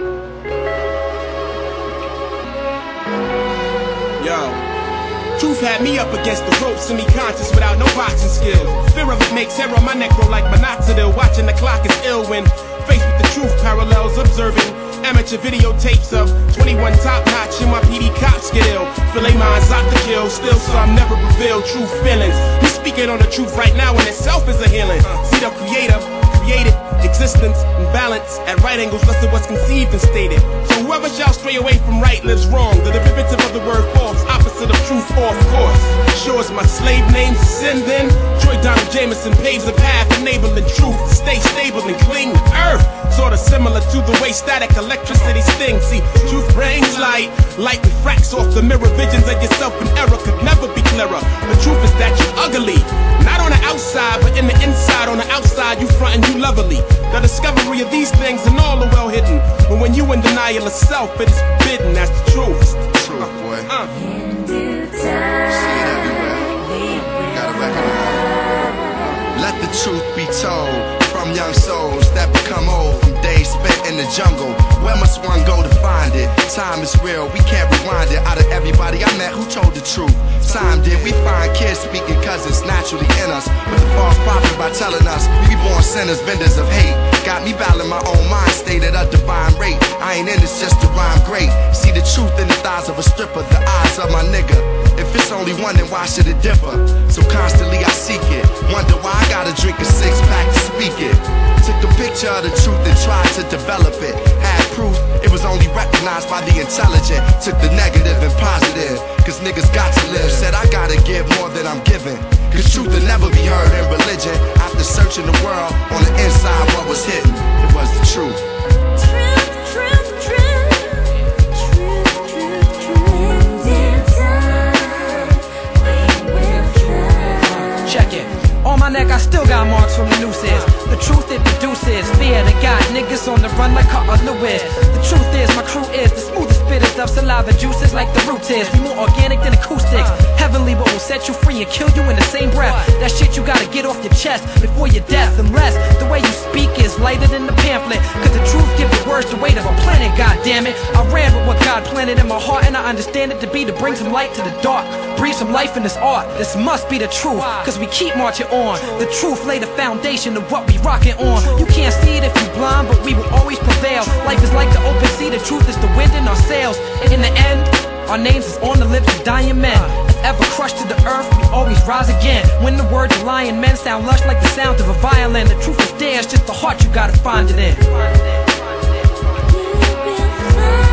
Yo. Truth had me up against the ropes, semi-conscious without no boxing skills. Fear of it makes hair on my neck grow like minoxidil. Watching the clock is ill when faced with the truth parallels, observing amateur videotapes of 21 top notch in my PD cop scale. ill. Filet minds out the kill, still some never reveal true feelings. Me speaking on the truth right now and itself is a healing. See the creator existence and balance at right angles less than what's conceived and stated. So whoever shall stray away from right lives wrong. The derivative of the word false, opposite of truth, off course. Sure as my slave name sin then. Jamerson paves the path enabling truth to stay stable and cling earth. Sorta similar to the way static electricity stings. See, truth brings light. Light refracts off the mirror. Visions of yourself in error could never be clearer. The truth is that you're ugly. Not on the outside, but in the inside. On the outside, you front and you lovely. The discovery of these things and all are well hidden. But when you in denial of self, it is forbidden. That's the truth. Truth be told from young souls that become old from days spent in the jungle. Where must one go to find it? Time is real, we can't rewind it. Out of everybody I met, who told the truth? Time did. We find kids speaking cause it's naturally in us. But the false prophet by telling us we born sinners, vendors of hate. Got me battling my own mind state at a divine rate. I ain't in this just to rhyme great. See the truth in the thighs of a stripper, the eyes of my nigga. It's only one, then why should it differ? So constantly I seek it. Wonder why I gotta drink a six pack to speak it. Took a picture of the truth and tried to develop it. Had proof, it was only recognized by the intelligent. Took the negative and positive, cause niggas got to live. Said I gotta give more than I'm giving. Cause truth will never be heard in religion. After still got marks from the nooses. The truth it produces fear that got niggas on the run like Carl Lewis. The truth is, my crew is the smoothest spitters of saliva juices like the roots is. We more organic than acoustics. Heavenly, but will set you free and kill you in the same breath. That shit you gotta get off your chest before your death. Unless the way you speak is lighter than the pamphlet. Cause the truth gives the words the weight of a planet, god damn it. I ran with what God planted in my heart, and I understand it to be to bring some light to the dark. Breathe some life in this art. This must be the truth. Cause we keep marching on. The truth lay the foundation of what we rocking on. You can't see it if you blind, but we will always prevail. Life is like the open sea, the truth is the wind in our sails. In the end, our names is on the lips of dying men. Ever crushed to the earth, we always rise again. When the words of lying men sound lush like the sound of a violin, the truth is there, it's just the heart you gotta find it in. Will.